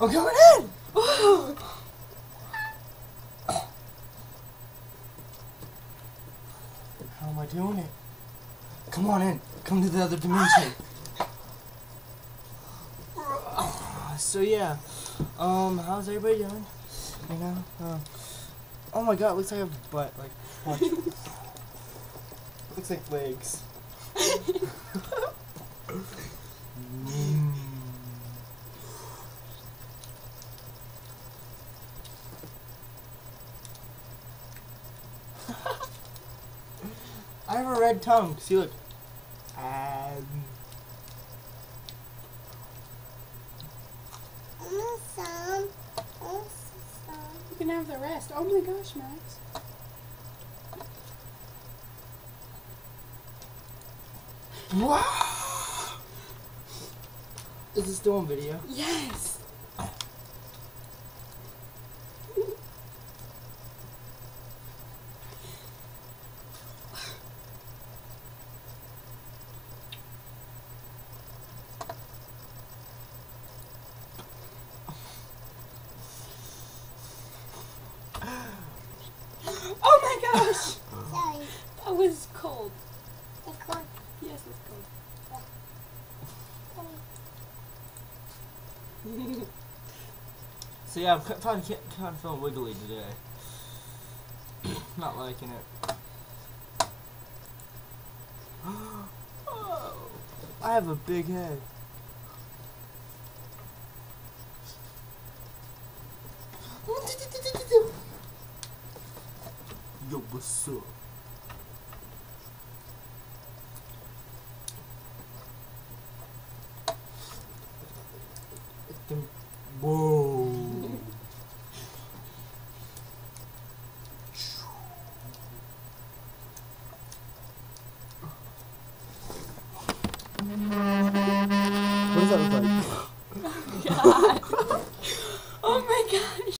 I'm coming in! How am I doing it? Come on in. Come to the other dimension. So yeah, um, how's everybody doing? You know, uh, oh my god, looks like a butt. Like, looks like legs. I have a red tongue. See, look. Um, Awesome. Awesome. You can have the rest. Oh my gosh, Max. wow! Is this still on video? Yes. Oh my gosh! Sorry. That was cold. It's cold. Yes, it's cold. So yeah, I'm kind of, kind of feeling wiggly today. Not liking it. Oh, I have a big head. Yo, what's up? Whoa. What does that look like? God. oh my gosh.